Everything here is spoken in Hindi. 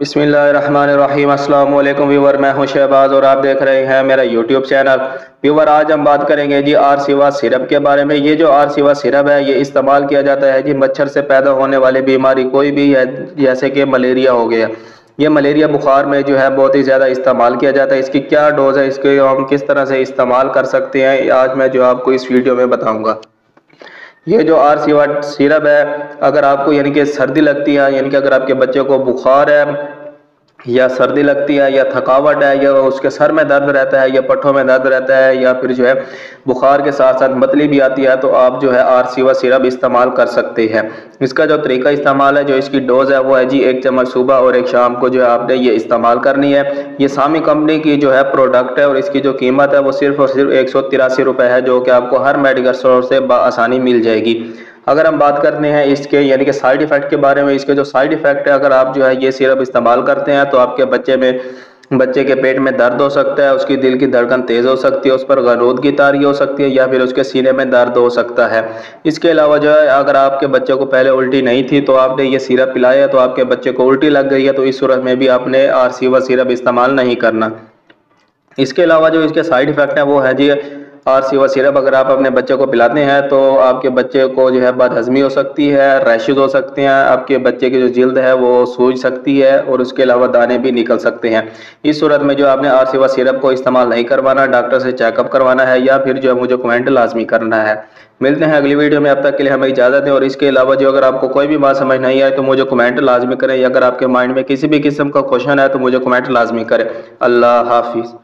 अस्सलाम वालेकुम व्यूवर, मैं हूँ शहबाज और आप देख रहे हैं मेरा यूट्यूब चैनल। व्यूवर, आज हम बात करेंगे जी आर सिवा सिरप के बारे में। ये जो आर सिवा सिरप है, ये इस्तेमाल किया जाता है जी मच्छर से पैदा होने वाली बीमारी, कोई भी है, जैसे कि मलेरिया हो गया। ये मलेरिया बुखार में जो है, बहुत ही ज़्यादा इस्तेमाल किया जाता है। इसकी क्या डोज़ है, इसके हम किस तरह से इस्तेमाल कर सकते हैं, आज मैं जो आपको इस वीडियो में बताऊँगा। ये जो आर सिरप है, अगर आपको यानी कि सर्दी लगती है, यानी कि अगर आपके बच्चे को बुखार है या सर्दी लगती है, या थकावट है, या उसके सर में दर्द रहता है, या पट्ठों में दर्द रहता है, या फिर जो है बुखार के साथ साथ मतली भी आती है तो आप जो है आर सीवा सिरप इस्तेमाल कर सकते हैं। इसका जो तरीका इस्तेमाल है, जो इसकी डोज है, वो है जी एक चम्मच सुबह और एक शाम को जो है आपने ये इस्तेमाल करनी है। ये सामी कंपनी की जो है प्रोडक्ट है और इसकी जो कीमत है, वो सिर्फ़ और सिर्फ़ एक सौ है, जो कि आपको हर मेडिकल स्टोर से आसानी मिल जाएगी। अगर हम बात करते हैं इसके, यानी कि साइड इफ़ेक्ट के बारे में, इसके जो साइड इफ़ेक्ट है, अगर आप जो है ये सिरप इस्तेमाल करते हैं तो आपके बच्चे में, बच्चे के पेट में दर्द हो सकता है, उसकी दिल की धड़कन तेज़ हो सकती है, उस पर गरूद की तारी हो सकती है, या फिर उसके सीने में दर्द हो सकता है। इसके अलावा जो है, अगर आपके बच्चे को पहले उल्टी नहीं थी तो आपने ये सिरप पिलाया तो आपके बच्चे को उल्टी लग गई है तो इस सूरत में भी आपने आर सी व सिरप इस्तेमाल नहीं करना। इसके अलावा जो इसके साइड इफ़ेक्ट है, वो है जी और सिवा सिरप अगर आप अपने बच्चे को पिलाते हैं तो आपके बच्चे को जो है बदहजमी हो सकती है रैशेज हो सकते हैं, आपके बच्चे की जो जल्द है वो सूझ सकती है और उसके अलावा दाने भी निकल सकते हैं। इस सूरत में जो आपने आर सिवा सिरप को इस्तेमाल नहीं करवाना, डॉक्टर से चेकअप करवाना है या फिर जो है मुझे कमेंट लाजमी करना है। मिलते हैं अगली वीडियो में, अब तक के लिए हमें इजाज़त दें और इसके अलावा जो अगर आपको कोई भी बात समझ नहीं आए तो मुझे कमेंट लाजमी करें या अगर आपके माइंड में किसी भी किस्म का क्वेश्चन है तो मुझे कमेंट लाजमी करें। अल्लाह हाफिज़।